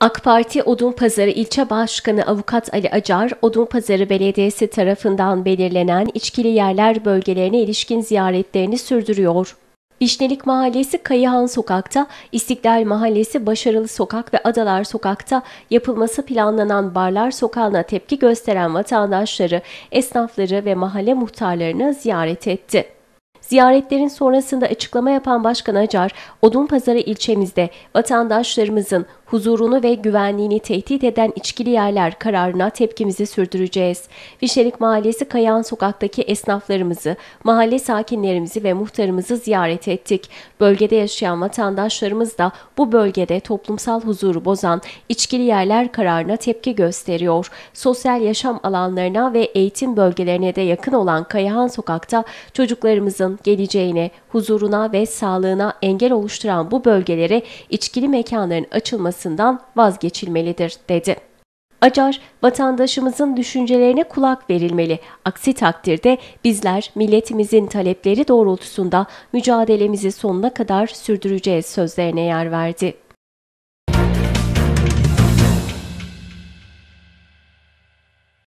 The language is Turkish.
AK Parti Odunpazarı İlçe Başkanı Avukat Ali Acar, Odunpazarı Belediyesi tarafından belirlenen içkili yerler bölgelerine ilişkin ziyaretlerini sürdürüyor. Vişnelik Mahallesi Kayıhan Sokak'ta, İstiklal Mahallesi Başarılı Sokak ve Adalar Sokak'ta yapılması planlanan Barlar Sokağı'na tepki gösteren vatandaşları, esnafları ve mahalle muhtarlarını ziyaret etti. Ziyaretlerin sonrasında açıklama yapan Başkan Acar, Odunpazarı ilçemizde vatandaşlarımızın huzurunu ve güvenliğini tehdit eden içkili yerler kararına tepkimizi sürdüreceğiz. Vişelik Mahallesi Kayan Sokak'taki esnaflarımızı, mahalle sakinlerimizi ve muhtarımızı ziyaret ettik. Bölgede yaşayan vatandaşlarımız da bu bölgede toplumsal huzuru bozan içkili yerler kararına tepki gösteriyor. Sosyal yaşam alanlarına ve eğitim bölgelerine de yakın olan Kayahan Sokak'ta çocuklarımızın geleceğine, huzuruna ve sağlığına engel oluşturan bu bölgelere içkili mekanların açılmasından vazgeçilmelidir, dedi. Acar, vatandaşımızın düşüncelerine kulak verilmeli. Aksi takdirde bizler milletimizin talepleri doğrultusunda mücadelemizi sonuna kadar sürdüreceğiz sözlerine yer verdi.